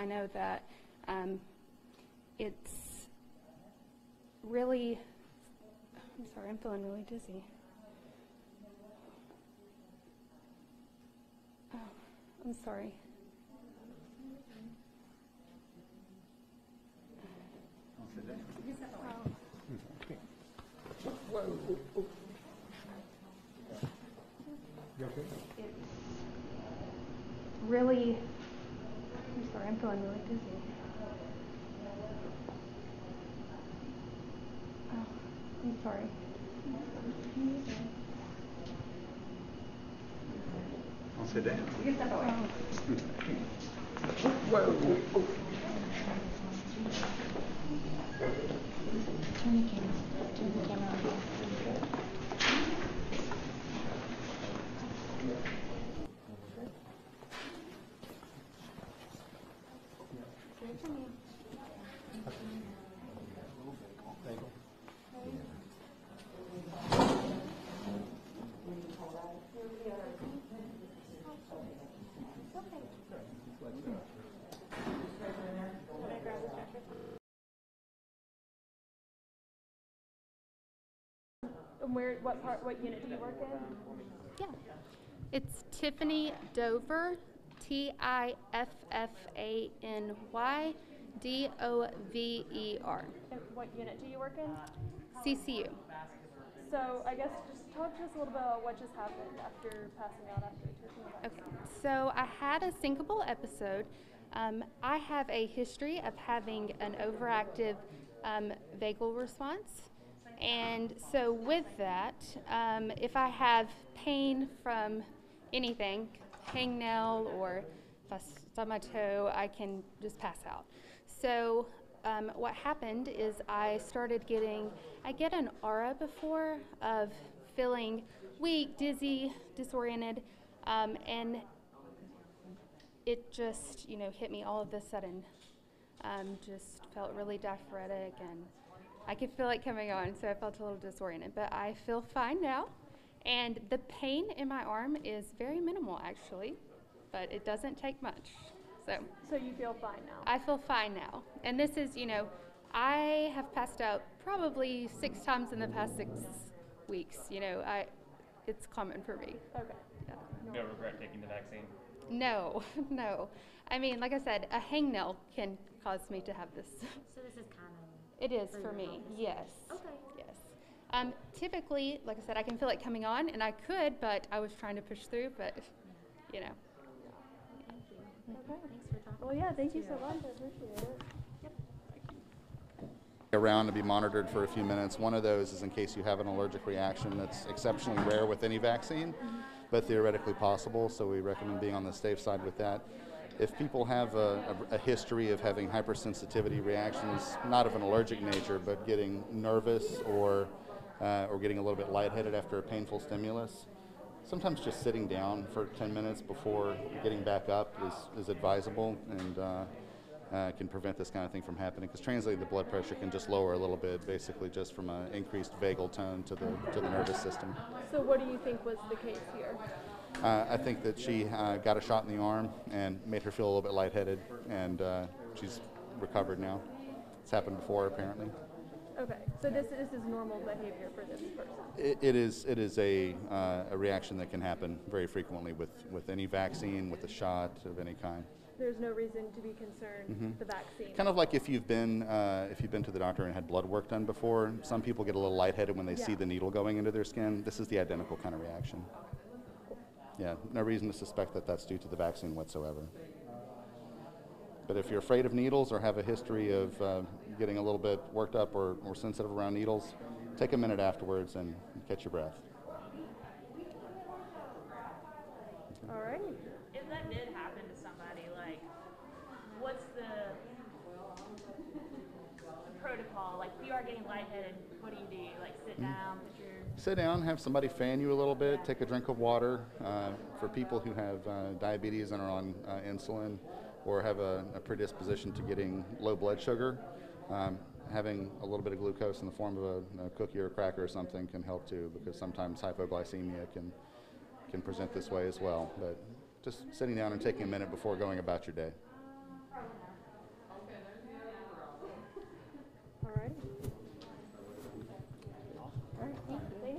I know that um, it's really, I'm sorry, I'm feeling really dizzy. Oh, I'm sorry. It's really, I'm sorry, I'm feeling really dizzy. Oh, I'm sorry. I'll sit down. You can step away. Turn the camera, turn the camera on. And where, what part, what unit do you work in? Yeah. It's Tiffany Dover, T I F F A N Y D O V E R, what unit do you work in? CCU. So I guess just talk to us a little bit about what just happened after passing out after taking the vaccine. Okay, so I had a syncopal episode. Um, I have a history of having an overactive um, vagal response. And so, with that, um, if I have pain from anything, hangnail, or if I stub my toe, I can just pass out. So, um, what happened is I started getting, I get an aura before of feeling weak, dizzy, disoriented, um, and it just, you know, hit me all of a sudden. Um, just felt really diaphoretic and I could feel it coming on, so I felt a little disoriented. But I feel fine now. And the pain in my arm is very minimal, actually, but it doesn't take much. So So you feel fine now? I feel fine now. And this is, you know, I have passed out probably six times in the past six weeks. You know, I, it's common for me. Okay. Yeah. No regret taking the vaccine. No, no. I mean, like I said, a hangnail can cause me to have this. So this is common. It is For for me, health. yes. Okay. Yes. Um, typically, like I said, I can feel it coming on, and I could, but I was trying to push through, but, you know. Thank you. Okay. Thanks for talking. Well, yeah, thank you so much. I appreciate it. Around to be monitored for a few minutes. One of those is in case you have an allergic reaction that's exceptionally rare with any vaccine, but theoretically possible. So we recommend being on the safe side with that. If people have a, a, a history of having hypersensitivity reactions, not of an allergic nature, but getting nervous or uh, or getting a little bit lightheaded after a painful stimulus, sometimes just sitting down for 10 minutes before getting back up is, is advisable and uh, uh, can prevent this kind of thing from happening because translating the blood pressure can just lower a little bit basically just from an increased vagal tone to the to the nervous system. So what do you think was the case here? uh, I think that she uh, got a shot in the arm and made her feel a little bit lightheaded and uh, she's recovered now. It's happened before apparently Okay. So this this is normal behavior for this person. It, it is it is a, uh, a reaction that can happen very frequently with, with any vaccine, with a shot of any kind. There's no reason to be concerned with the vaccine. Kind of like if you've been uh, if you've been to the doctor and had blood work done before. Some people get a little lightheaded when they see Yeah. the needle going into their skin. This is the identical kind of reaction. Yeah, no reason to suspect that that's due to the vaccine whatsoever. But if you're afraid of needles or have a history of uh, getting a little bit worked up or, or sensitive around needles, take a minute afterwards and catch your breath. All right. if that did happen to somebody, like, what's the, the protocol? Like, if you are getting lightheaded, what do you do? Like, sit down, put your Sit down, have somebody fan you a little bit, take a drink of water. Uh, for people who have uh, diabetes and are on uh, insulin or have a, a predisposition to getting low blood sugar, um, having a little bit of glucose in the form of a, a, cookie or a cracker or something can help too, because sometimes hypoglycemia can can present this way as well. But just sitting down and taking a minute before going about your day. All right. All right. Thank you.